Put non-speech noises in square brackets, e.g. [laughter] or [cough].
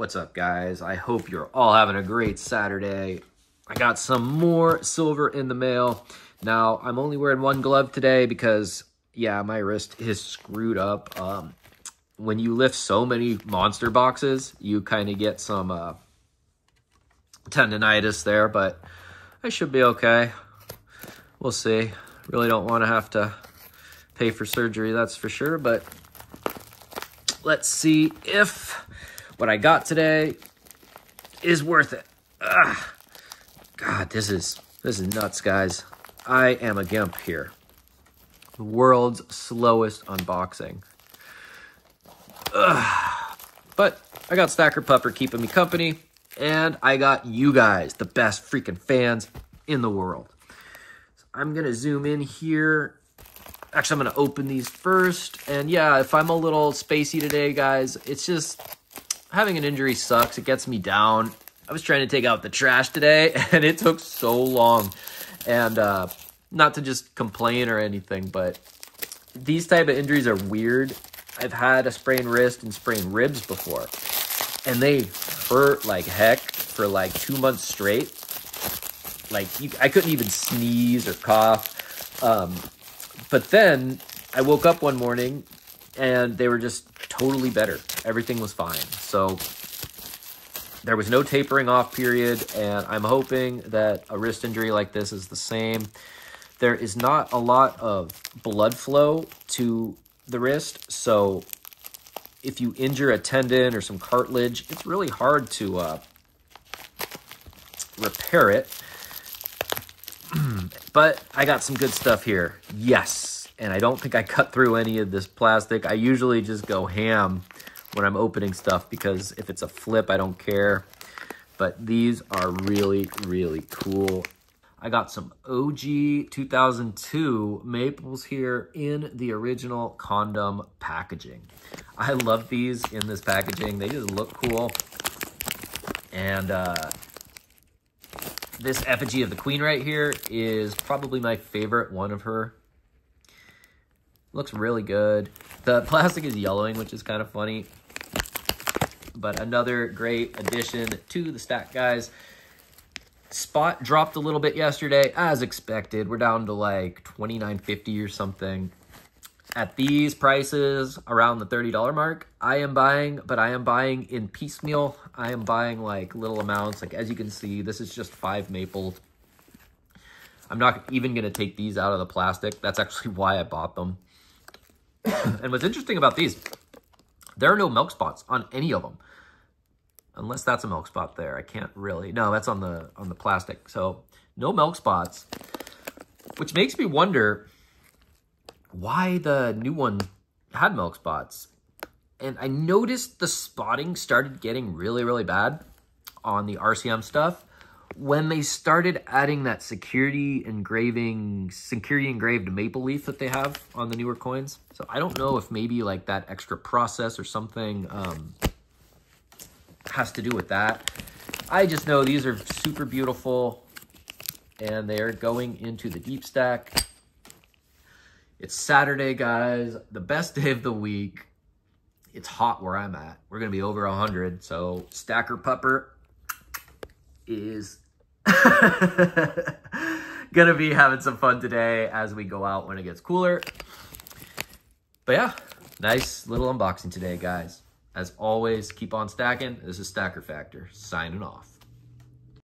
What's up, guys? I hope you're all having a great Saturday. I got some more silver in the mail. Now, I'm only wearing one glove today because, yeah, my wrist is screwed up. Um, when you lift so many monster boxes, you kind of get some uh, tendonitis there, but I should be okay. We'll see. Really don't want to have to pay for surgery, that's for sure, but let's see if what I got today is worth it. Ugh. God, this is this is nuts, guys. I am a gimp here. The world's slowest unboxing. Ugh. But I got Stacker Pupper keeping me company, and I got you guys, the best freaking fans in the world. So I'm gonna zoom in here. Actually, I'm gonna open these first, and yeah, if I'm a little spacey today, guys, it's just having an injury sucks. It gets me down. I was trying to take out the trash today, [laughs] and it took so long. And uh, not to just complain or anything, but these type of injuries are weird. I've had a sprained wrist and sprained ribs before, and they hurt like heck for like two months straight. Like you, I couldn't even sneeze or cough. Um, but then I woke up one morning and they were just totally better. Everything was fine. So there was no tapering off period, and I'm hoping that a wrist injury like this is the same. There is not a lot of blood flow to the wrist, so if you injure a tendon or some cartilage, it's really hard to uh, repair it. [clears throat] but I got some good stuff here. Yes, and I don't think I cut through any of this plastic. I usually just go ham when I'm opening stuff because if it's a flip, I don't care. But these are really, really cool. I got some OG 2002 maples here in the original condom packaging. I love these in this packaging. They just look cool. And uh, this effigy of the queen right here is probably my favorite one of her Looks really good. The [laughs] plastic is yellowing, which is kind of funny. But another great addition to the stack, guys. Spot dropped a little bit yesterday, as expected. We're down to like $29.50 or something. At these prices, around the $30 mark, I am buying, but I am buying in piecemeal. I am buying like little amounts. Like as you can see, this is just five maple. I'm not even going to take these out of the plastic. That's actually [laughs] why I bought them. [coughs] and what's interesting about these, there are no milk spots on any of them. Unless that's a milk spot there. I can't really. No, that's on the on the plastic. So no milk spots. Which makes me wonder why the new one had milk spots. And I noticed the spotting started getting really, really bad on the RCM stuff when they started adding that security engraving, security engraved maple leaf that they have on the newer coins. So I don't know if maybe like that extra process or something um, has to do with that. I just know these are super beautiful and they're going into the deep stack. It's Saturday, guys, the best day of the week. It's hot where I'm at. We're going to be over 100, so Stacker Pupper is [laughs] gonna be having some fun today as we go out when it gets cooler. But yeah, nice little unboxing today, guys. As always, keep on stacking. This is Stacker Factor, signing off.